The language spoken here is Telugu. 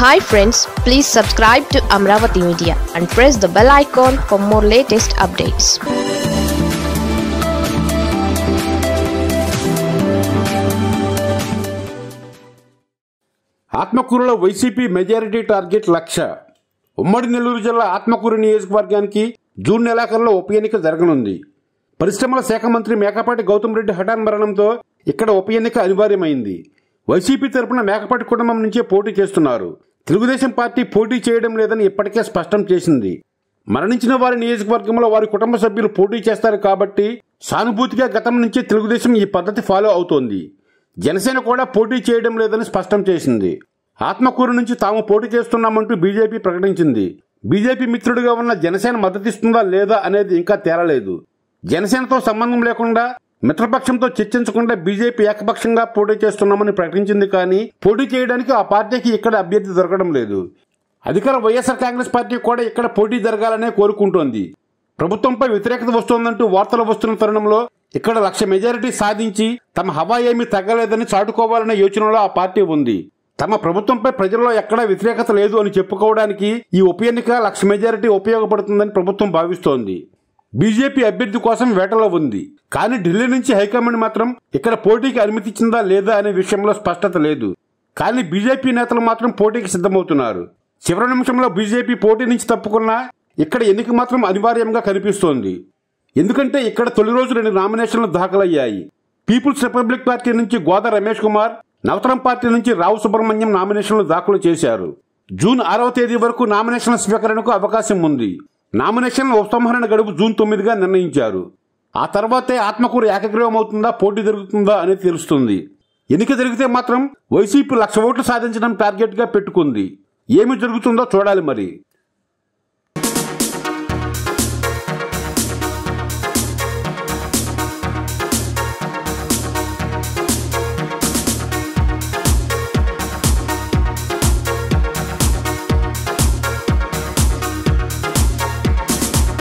Hi friends please subscribe to Amaravati media and press the bell icon for more latest updates ఆత్మకూరులో వైసీపీ మెజారిటీ టార్గెట్ లక్ష. ఉమ్మడి నెల్లూరు జిల్లా ఆత్మకూరు నియోజకవర్గానికి జూన్ నెలాఖరులో ఉప ఎన్నిక జరగనుంది. పరిశ్రమల శాఖ మంత్రి మేకపాటి గౌతమ్ రెడ్డి హఠాన్ మరణంతో ఇక్కడ ఉప ఎన్నిక అనివార్యమైంది. వైసీపీ తరపున మేకపాటి కుటుంబం నుంచే పోటీ చేస్తున్నారు. తెలుగుదేశం పార్టీ పోటీ చేయడం లేదని ఇప్పటికే స్పష్టం చేసింది. మరణించిన వారి నియోజకవర్గంలో వారి కుటుంబ సభ్యులు పోటీ చేస్తారు కాబట్టి సానుభూతిగా గతం నుంచే తెలుగుదేశం ఈ పద్ధతి ఫాలో అవుతోంది. జనసేన కూడా పోటీ చేయడం లేదని స్పష్టం చేసింది. ఆత్మకూరు నుంచి తాము పోటీ చేస్తున్నామంటూ బీజేపీ ప్రకటించింది. బీజేపీ మిత్రుడిగా ఉన్న జనసేన మద్దతిస్తుందా లేదా అనేది ఇంకా తేలలేదు. జనసేనతో సంబంధం లేకుండా మిత్రపక్షంతో చర్చించకుండా బీజేపీ ఏకపక్షంగా పోటీ చేస్తున్నామని ప్రకటించింది కానీ పోటీ చేయడానికి ఆ పార్టీకి ఇక్కడ అభ్యర్థి దొరకడం లేదు. అధికార వైఎస్ఆర్ కాంగ్రెస్ పార్టీ కూడా ఇక్కడ పోటీ జరగాలనే కోరుకుంటోంది. ప్రభుత్వంపై వ్యతిరేకత వస్తోందంటూ వార్తలు వస్తున్న తరుణంలో ఇక్కడ లక్ష మెజారిటీ సాధించి తమ హవా ఏమీ తగ్గలేదని చాటుకోవాలనే యోచనలో ఆ పార్టీ ఉంది. తమ ప్రభుత్వంపై ప్రజల్లో ఎక్కడా వ్యతిరేకత లేదు అని చెప్పుకోవడానికి ఈ ఉప ఎన్నిక లక్ష మెజారిటీ ఉపయోగపడుతుందని ప్రభుత్వం భావిస్తోంది. బీజేపీ అభ్యర్థి కోసం వేటలో ఉంది. కానీ ఢిల్లీ నుంచి హైకమాండ్ మాత్రం ఇక్కడ పోటీకి అనుమతిచ్చిందా లేదా అనే విషయంలో స్పష్టత లేదు. కానీ బీజేపీ నేతలు మాత్రం పోటీకి సిద్ధమవుతున్నారు. చివరి నిమిషంలో బీజేపీ పోటీ నుంచి తప్పుకున్నా ఇక్కడ ఎన్నిక మాత్రం అనివార్యంగా కనిపిస్తోంది. ఎందుకంటే ఇక్కడ తొలి రోజు రెండు నామినేషన్లు దాఖలయ్యాయి. పీపుల్స్ రిపబ్లిక్ పార్టీ నుంచి గోద రమేష్ కుమార్ నవతరం పార్టీ నుంచి రావు సుబ్రహ్మణ్యం నామినేషన్లు దాఖలు చేశారు. జూన్ ఆరవ తేదీ వరకు నామినేషన్ల స్వీకరణకు అవకాశం ఉంది. నామినేషన్ల ఉపసంహరణ గడువు జూన్ తొమ్మిదిగా నిర్ణయించారు. ఆ తర్వాతే ఆత్మకూరు ఏకగ్రీవం అవుతుందా పోటీ జరుగుతుందా అనేది తెలుస్తుంది. ఎన్నిక జరిగితే మాత్రం వైసీపీ లక్ష ఓట్లు సాధించడం టార్గెట్గా పెట్టుకుంది. ఏమి జరుగుతుందో చూడాలి మరి.